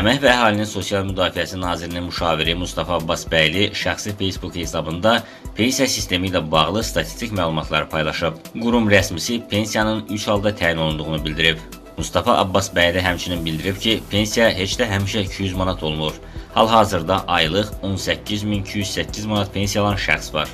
Əmək və Əhalinin Sosial Müdafiəsi Nazirinin müşaviri Mustafa Abbasbəyli şəxsi Facebook hesabında pensiya sistemi ilə bağlı statistik məlumatlar paylaşıb. Qurum rəsmisi pensiyanın 3 halda təyin olunduğunu bildirib. Mustafa Abbasbəyli həmçinin bildirib ki, pensiya heç də həmişə 200 manat olmur. Hal-hazırda aylıq 18208 manat pensiya alan şəxs var.